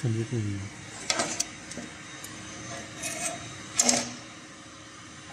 听清楚了吗？